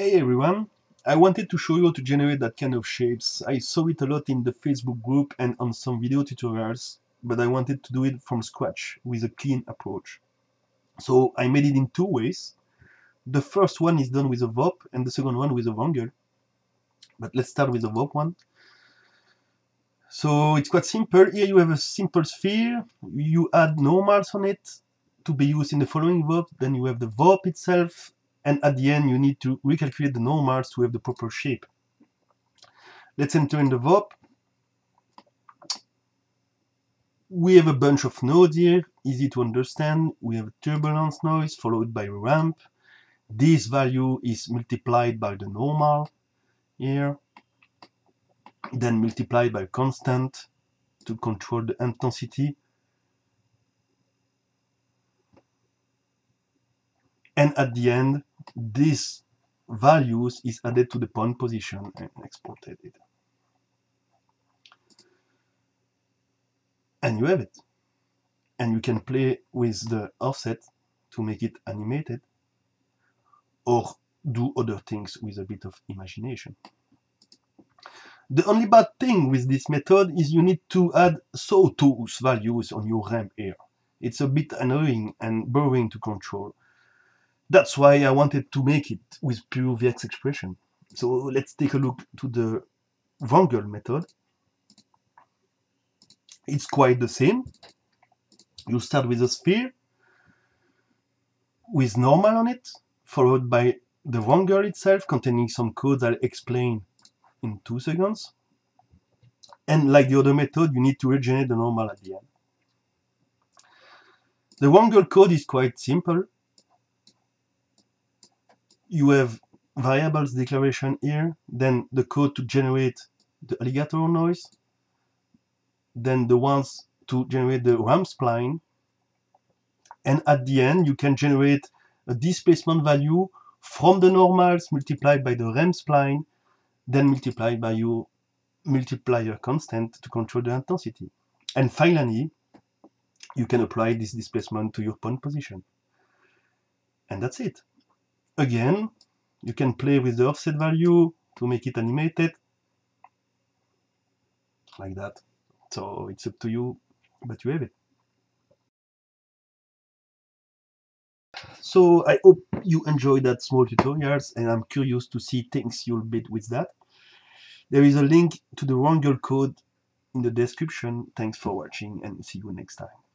Hey everyone, I wanted to show you how to generate that kind of shapes. I saw it a lot in the Facebook group and on some video tutorials, but I wanted to do it from scratch with a clean approach. So I made it in two ways. The first one is done with a VOP and the second one with a Wrangle. But let's start with the VOP one. So it's quite simple. Here you have a simple sphere. You add normals on it to be used in the following VOP. Then you have the VOP itself and at the end you need to recalculate the normals to have the proper shape. Let's enter in the VOP. We have a bunch of nodes here, easy to understand. We have turbulence noise followed by ramp. This value is multiplied by the normal here, then multiplied by constant to control the intensity. And at the end, this values is added to the point position and exported it. And you have it. And you can play with the offset to make it animated or do other things with a bit of imagination. The only bad thing with this method is you need to add sawtooth values on your ramp here. It's a bit annoying and boring to control. That's why I wanted to make it with pure VEX expression. So let's take a look to the Wrangle method. It's quite the same. You start with a sphere with normal on it, followed by the Wrangle itself containing some code I'll explain in two seconds. And like the other method, you need to regenerate the normal at the end. The Wrangle code is quite simple you have variables declaration here, then the code to generate the alligator noise, then the ones to generate the ramp spline, and at the end you can generate a displacement value from the normals multiplied by the ramp spline, then multiplied by your multiplier constant to control the intensity. And finally, you can apply this displacement to your point position. And that's it. Again, you can play with the offset value to make it animated. Like that. So it's up to you, but you have it. So I hope you enjoyed that small tutorials and I'm curious to see things you'll build with that. There is a link to the Wrangle code in the description. Thanks for watching and see you next time.